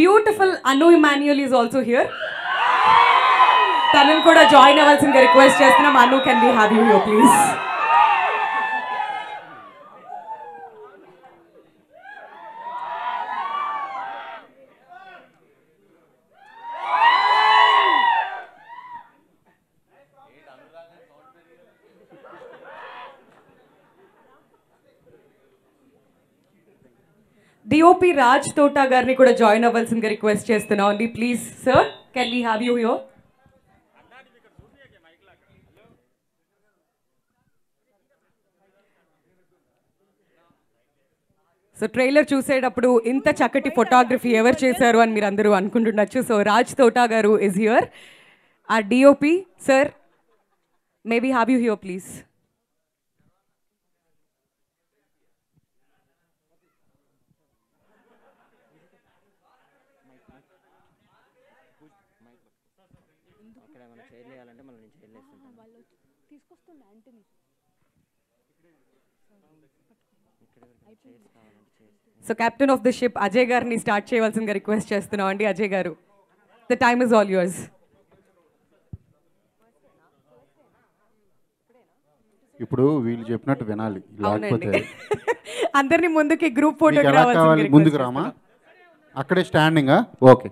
Beautiful Anu Emmanuel is also here. తనని కూడా join అవ్వాల్సిందిగా రిక్వెస్ట్ చేస్తున్నాం. Anu can be have you here please DOP Raj Thota గారిని కూడా జాయిన్ అవ్వాల్సిందిగా రిక్వెస్ట్ చేస్తున్నాం. అండి please sir can we have you here so trailer చూసేటప్పుడు ఇంత చక్కటి ఫోటోగ్రఫీ ఎవరు చేశారు అని మీరు అందరూ అనుకుంటుండొచ్చు. సో రాజ్ తోటా గారు is here ah DOP sir maybe have you here please అక్కడ మనం చైర్లు వేయాలంటే మనం నేను చైర్లు వేస్తుంటాను వాళ్ళు తీసుకొస్తుండే ఆంటీని. So captain of the ship Ajay గారిని స్టార్ట్ చేయవలసిందిగా రిక్వెస్ట్ చేస్తున్నాం అండి అజయ్ గారు the time is all yours ఇప్పుడు వీళ్ళు చెప్పినట్టు వినాలి లేకపోతే అందరినీ ముందుకి గ్రూప్ ఫోటో ముందుకు రామా? అక్కడే స్టాండింగా ఓకే